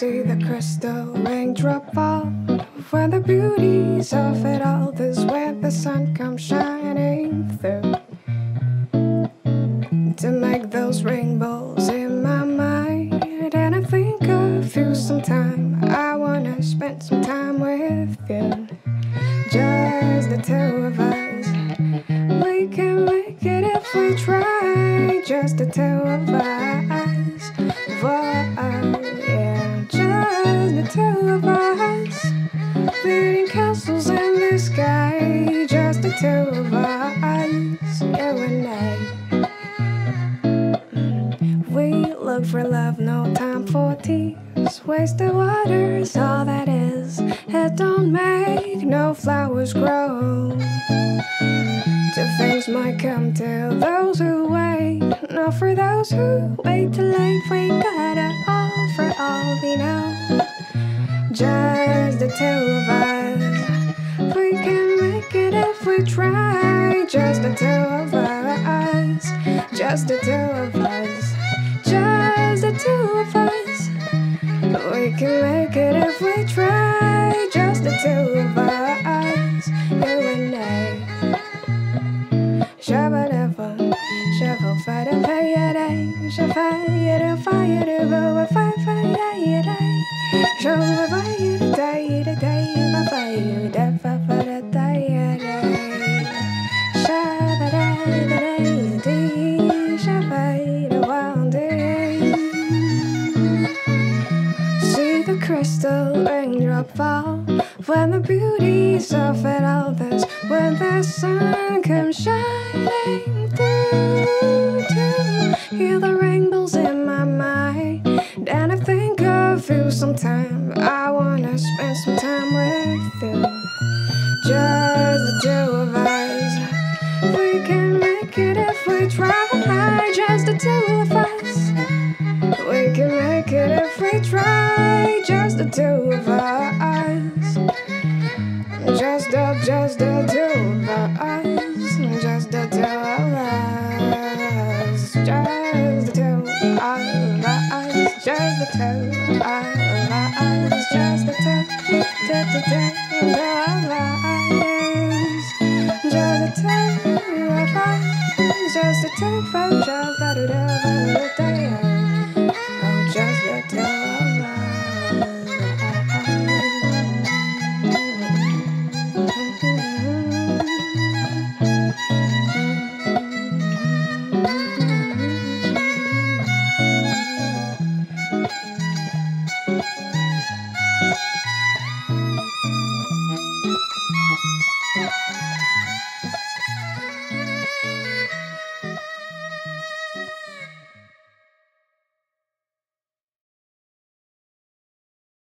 see the crystal raindrop fall when the beauty's of it all. Is where the sun comes shining through of time. I wanna spend some time with you. Just the two of us. We can make it if we try. Just the two of us. Whoa, yeah just the two of us. Building castles in the sky. Just the two of us you and I. Mm. We look for love no time for tears wasted water's all that is it don't make no flowers grow Two things might come to those who wait. Not for those who wait too late. We got it all for all we know. Just the two of us. We can make it if we try. Just the two of us. Just the two of us. Crystal raindrop fall when the beauty's of it all. This when the sun comes shining through I wanna spend some time with you just the two of us we can make it if we try just the two of us we can make it if we try just the two of us just the, just the two of us. Just the two of us. Just the two of us. Just the two of us. Just the two of us. Just the two of us. Just of us.